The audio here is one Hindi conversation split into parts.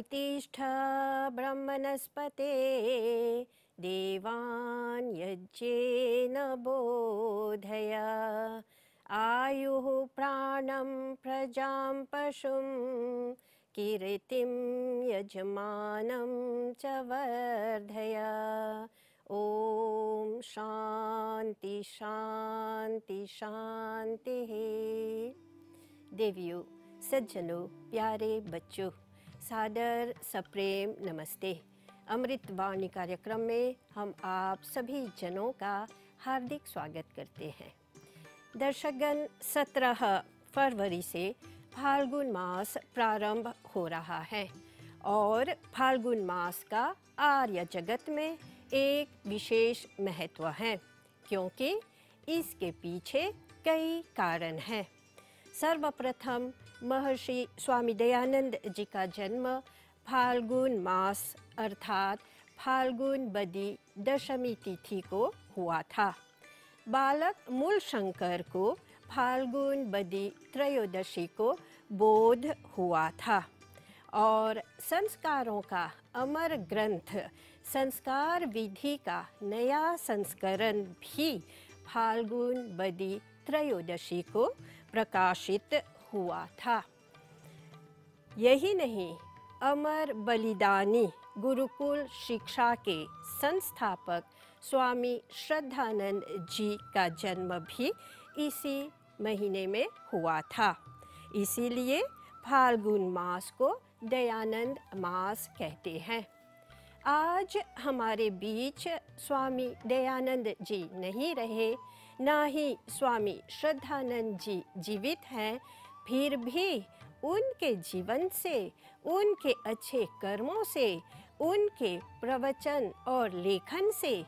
उत्तिष्ठ ब्रह्मणस्पते देवान् यज्ञेन बोधय। आयुः प्राणं प्रजां पशुं कीर्तिं यजमानं च वर्धय। ॐ शान्ति शान्ति, शान्तिः। देवियों, सज्जनों, प्यारे बच्चों। सादर सप्रेम नमस्ते। अमृत वाणी कार्यक्रम में हम आप सभी जनों का हार्दिक स्वागत करते हैं। दर्शकगण, सत्रह फरवरी से फाल्गुन मास प्रारंभ हो रहा है और फाल्गुन मास का आर्य जगत में एक विशेष महत्व है, क्योंकि इसके पीछे कई कारण हैं। सर्वप्रथम महर्षि स्वामी दयानंद जी का जन्म फाल्गुन मास अर्थात फाल्गुन बदी दशमी तिथि को हुआ था। बालक मूल शंकर को फाल्गुन बदी त्रयोदशी को बोध हुआ था और संस्कारों का अमर ग्रंथ, संस्कार विधि का नया संस्करण भी फाल्गुन बदी त्रयोदशी को प्रकाशित हुआ था। यही नहीं, अमर बलिदानी गुरुकुल शिक्षा के संस्थापक स्वामी श्रद्धानंद जी का जन्म भी इसी महीने में हुआ था। इसीलिए फाल्गुन मास को दयानंद मास कहते हैं। आज हमारे बीच स्वामी दयानंद जी नहीं रहे ना ही स्वामी श्रद्धानंद जी जीवित हैं, फिर भी उनके जीवन से, उनके अच्छे कर्मों से, उनके प्रवचन और लेखन से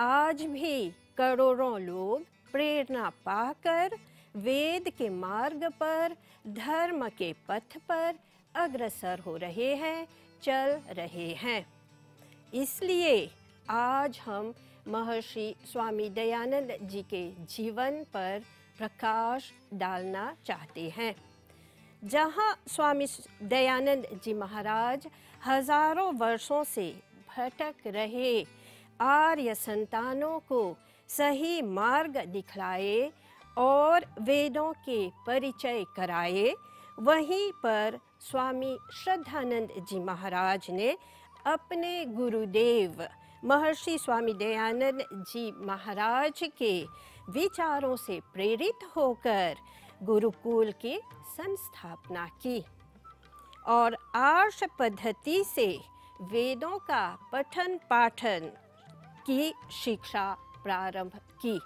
आज भी करोड़ों लोग प्रेरणा पाकर वेद के मार्ग पर, धर्म के पथ पर अग्रसर हो रहे हैं, चल रहे हैं। इसलिए आज हम महर्षि स्वामी दयानंद जी के जीवन पर प्रकाश डालना चाहते हैं। जहाँ स्वामी दयानंद जी महाराज हज़ारों वर्षों से भटक रहे आर्य संतानों को सही मार्ग दिखलाए और वेदों के परिचय कराए, वहीं पर स्वामी श्रद्धानंद जी महाराज ने अपने गुरुदेव महर्षि स्वामी दयानंद जी महाराज के विचारों से प्रेरित होकर गुरुकुल की संस्थापना की और आर्ष पद्धति से वेदों का पठन पाठन की शिक्षा प्रारंभ की।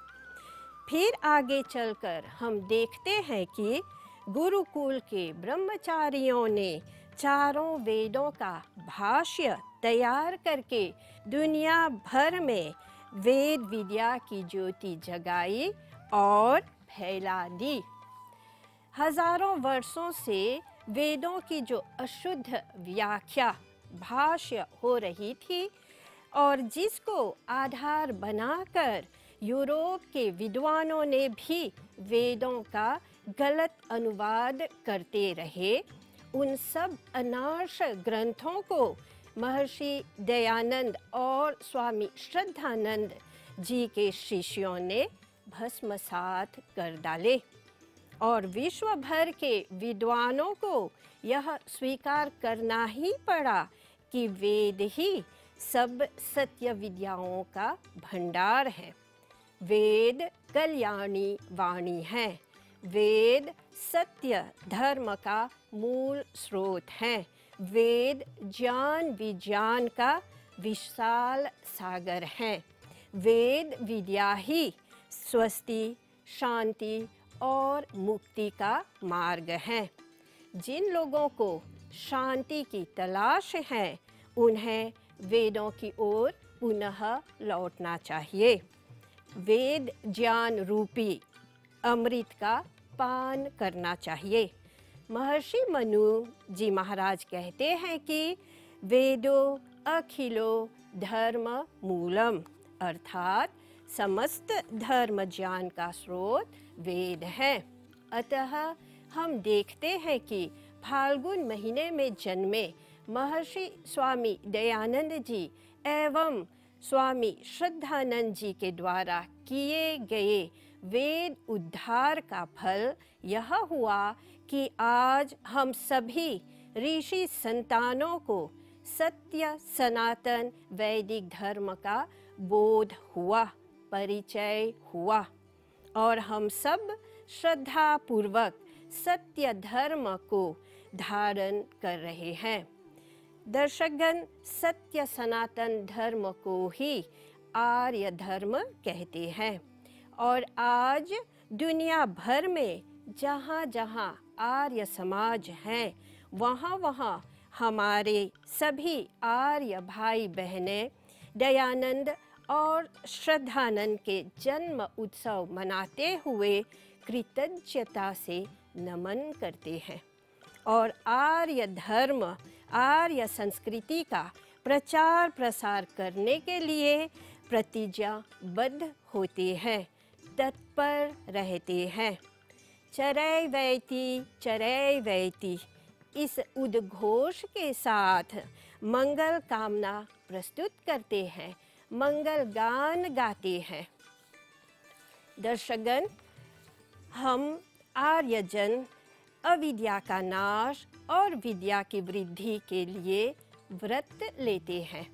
फिर आगे चलकर हम देखते हैं कि गुरुकुल के ब्रह्मचारियों ने चारों वेदों का भाष्य तैयार करके दुनिया भर में वेद विद्या की ज्योति जगाई और फैला दी। हज़ारों वर्षों से वेदों की जो अशुद्ध व्याख्या, भाष्य हो रही थी और जिसको आधार बनाकर यूरोप के विद्वानों ने भी वेदों का गलत अनुवाद करते रहे, उन सब अनार्श ग्रंथों को महर्षि दयानंद और स्वामी श्रद्धानंद जी के शिष्यों ने भस्मसात कर डाले और विश्व भर के विद्वानों को यह स्वीकार करना ही पड़ा कि वेद ही सब सत्य विद्याओं का भंडार है। वेद कल्याणी वाणी है। वेद सत्य धर्म का मूल स्रोत है। वेद ज्ञान विज्ञान का विशाल सागर है। वेद विद्या ही स्वस्ति, शांति और मुक्ति का मार्ग है। जिन लोगों को शांति की तलाश है, उन्हें वेदों की ओर पुनः लौटना चाहिए। वेद ज्ञान रूपी अमृत का पान करना चाहिए। महर्षि मनु जी महाराज कहते हैं कि वेदो अखिलो धर्म मूलम, अर्थात समस्त धर्म ज्ञान का स्रोत वेद है। अतः हम देखते हैं कि फाल्गुन महीने में जन्मे महर्षि स्वामी दयानंद जी एवं स्वामी श्रद्धानंद जी के द्वारा किए गए वेद उद्धार का फल यह हुआ कि आज हम सभी ऋषि संतानों को सत्य, सनातन, वैदिक धर्म का बोध हुआ, परिचय हुआ। और हम सब श्रद्धा पूर्वक सत्य धर्म को धारण कर रहे हैं। दर्शकगण, सत्य सनातन धर्म को ही आर्य धर्म कहते हैं। और आज दुनिया भर में जहाँ जहाँ आर्य समाज हैं, वहाँ वहाँ हमारे सभी आर्य भाई बहनें दयानंद और श्रद्धानंद के जन्म उत्सव मनाते हुए कृतज्ञता से नमन करते हैं। और आर्य धर्म, आर्य संस्कृति का प्रचार प्रसार करने के लिए प्रतिज्ञाबद्ध होते हैं। तत्पर रहते हैं। चरय वैती चरय वैती। इस उद्घोष के साथ मंगल कामना प्रस्तुत करते हैं, मंगल गान गाते हैं। दर्शकगण, हम आर्यजन, अविद्या का नाश और विद्या की वृद्धि के लिए व्रत लेते हैं।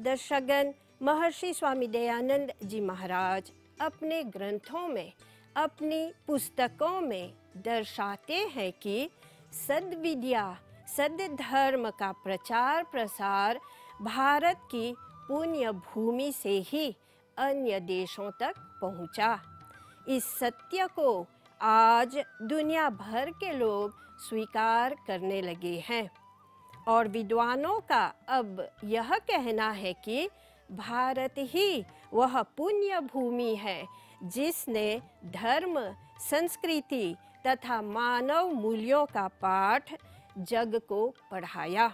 दर्शकगण, महर्षि स्वामी दयानंद जी महाराज अपने ग्रंथों में, अपनी पुस्तकों में दर्शाते हैं कि सद्विद्या, सद्धर्म का प्रचार प्रसार भारत की पुण्य भूमि से ही अन्य देशों तक पहुँचा। इस सत्य को आज दुनिया भर के लोग स्वीकार करने लगे हैं और विद्वानों का अब यह कहना है कि भारत ही वह पुण्य भूमि है, जिसने धर्म, संस्कृति तथा मानव मूल्यों का पाठ जग को पढ़ाया।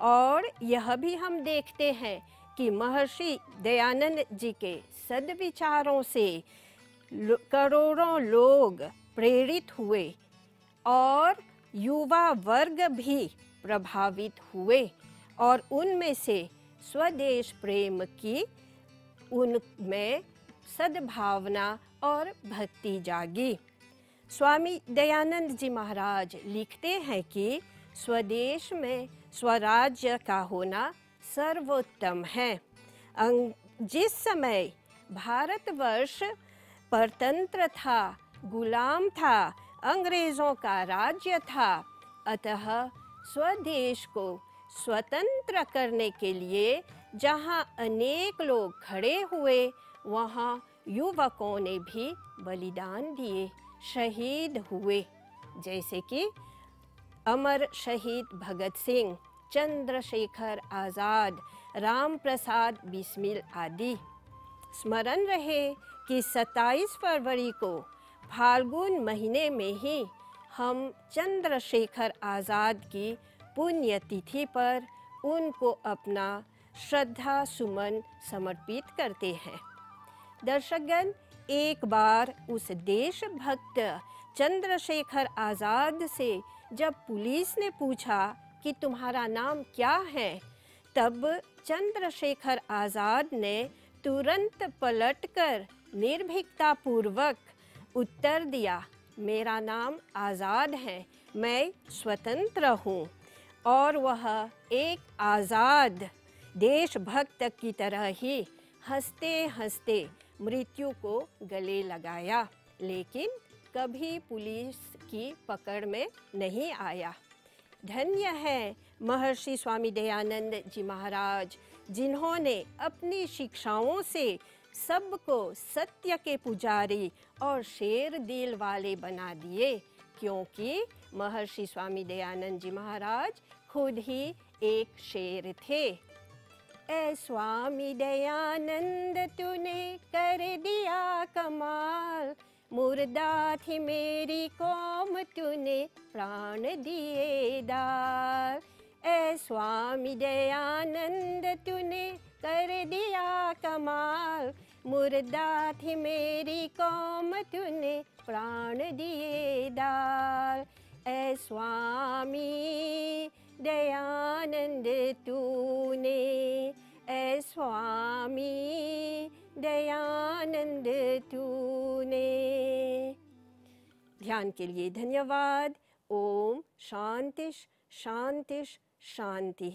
और यह भी हम देखते हैं कि महर्षि दयानंद जी के सदविचारों से करोड़ों लोग प्रेरित हुए और युवा वर्ग भी प्रभावित हुए और उनमें से स्वदेश प्रेम की उनमें सद्भावना और भक्ति जागी। स्वामी दयानंद जी महाराज लिखते हैं कि स्वदेश में स्वराज्य का होना सर्वोत्तम है। जिस समय भारतवर्ष परतंत्र था, गुलाम था, अंग्रेज़ों का राज्य था, अतः स्वदेश को स्वतंत्र करने के लिए जहाँ अनेक लोग खड़े हुए, वहाँ युवकों ने भी बलिदान दिए, शहीद हुए। जैसे कि अमर शहीद भगत सिंह, चंद्रशेखर आज़ाद राम प्रसाद बिस्मिल आदि। स्मरण रहे कि 27 फरवरी को फाल्गुन महीने में ही हम चंद्रशेखर आज़ाद की पुण्यतिथि पर उनको अपना श्रद्धा सुमन समर्पित करते हैं। दर्शकगण, एक बार उस देशभक्त चंद्रशेखर आज़ाद से जब पुलिस ने पूछा कि तुम्हारा नाम क्या है, तब चंद्रशेखर आज़ाद ने तुरंत पलटकर निर्भीकता पूर्वक उत्तर दिया, मेरा नाम आज़ाद है, मैं स्वतंत्र हूँ। और वह एक आज़ाद देशभक्त की तरह ही हँसते हँसते मृत्यु को गले लगाया, लेकिन कभी पुलिस की पकड़ में नहीं आया। धन्य है महर्षि स्वामी दयानंद जी महाराज, जिन्होंने अपनी शिक्षाओं से सबको सत्य के पुजारी और शेर दिल वाले बना दिए। क्योंकि महर्षि स्वामी दयानंद जी महाराज खुद ही एक शेर थे। ए स्वामी दयानंद, तूने कर दिया कमाल। मुर्दा थी मेरी कौम, तूने प्राण दिए दाल। ए स्वामी दयानंद, तूने कर दिया कमाल। मुर्दा थी मेरी कौम, तूने प्राण दिए दाल। ए स्वामी, दयानंद तूने। ए स्वामी, दयानंद तूने। ध्यान के लिए धन्यवाद। ओम शांतिश शांतिश, शांति